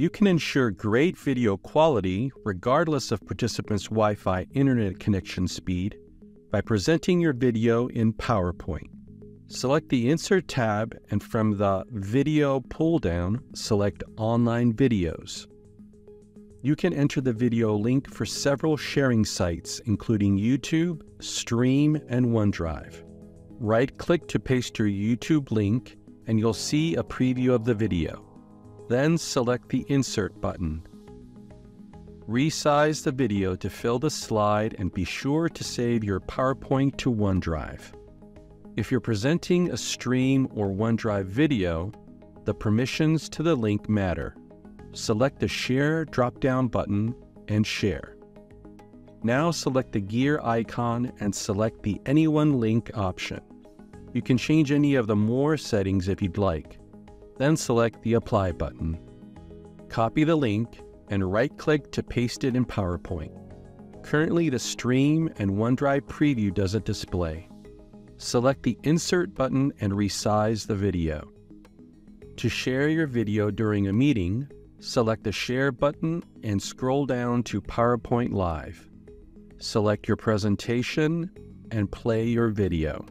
You can ensure great video quality regardless of participants' Wi Fi internet connection speed by presenting your video in PowerPoint. Select the Insert tab and from the Video pull down, select Online Videos. You can enter the video link for several sharing sites, including YouTube, Stream, and OneDrive. Right click to paste your YouTube link, and you'll see a preview of the video. Then select the Insert button. Resize the video to fill the slide and be sure to save your PowerPoint to OneDrive. If you're presenting a Stream or OneDrive video, the permissions to the link matter. Select the Share drop-down button and share. Now select the gear icon and select the Anyone link option. You can change any of the more settings if you'd like. Then select the Apply button. Copy the link and right-click to paste it in PowerPoint. Currently, the Stream and OneDrive preview doesn't display. Select the Insert button and resize the video. To share your video during a meeting, select the Share button and scroll down to PowerPoint Live. Select your presentation and play your video.